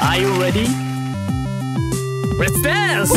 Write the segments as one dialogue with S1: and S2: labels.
S1: Are you ready? Let's dance!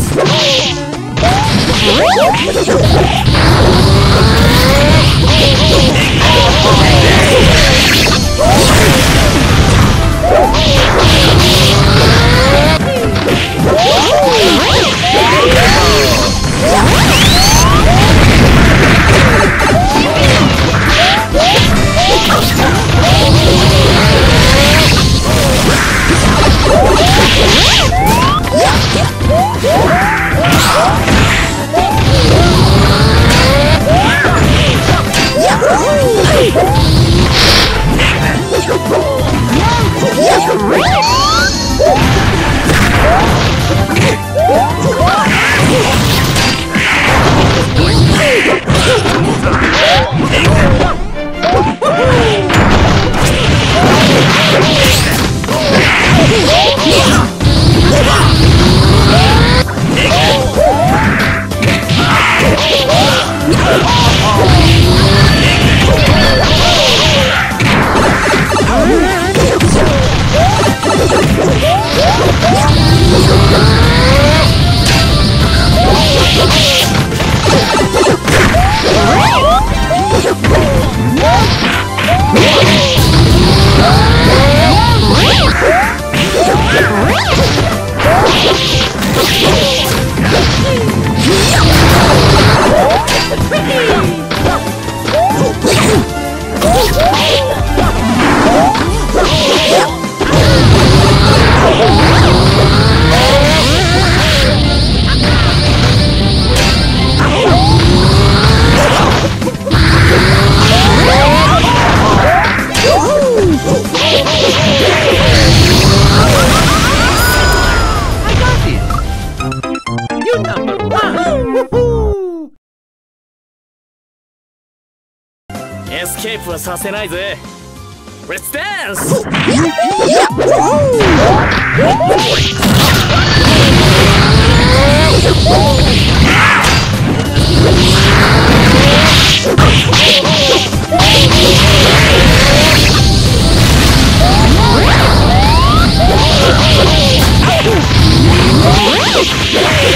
S1: you number one! エスケープはさせないぜ Let's dance! Yeah!